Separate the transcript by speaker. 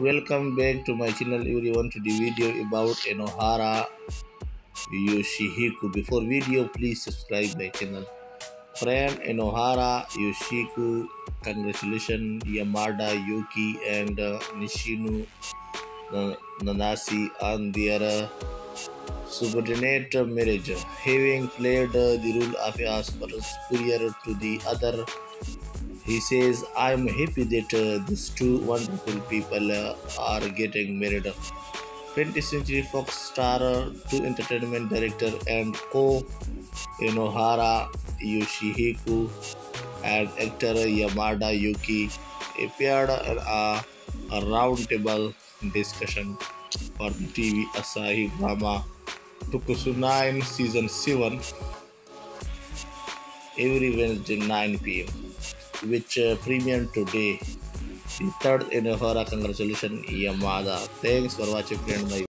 Speaker 1: welcome back to my channel. Everyone to the video about inohara yoshihiko before video please subscribe my channel. Friend inohara yoshihiko congratulations. Yamada yuki and uh, nishino nanase on their uh, subordinate marriage. Having played the role of a superior to the other he says i'm happy that uh, these two wonderful people uh, are getting married. 20th century fox star uh, to entertainment director and co inohara yoshihiko and actor yamada yuki appeared in a, a roundtable discussion for the tv asahi drama Tokusu 9 season 7 every Wednesday 9 pm which uh, premiered today. The third in a. Congratulations, Yamada. Thanks for watching, friend.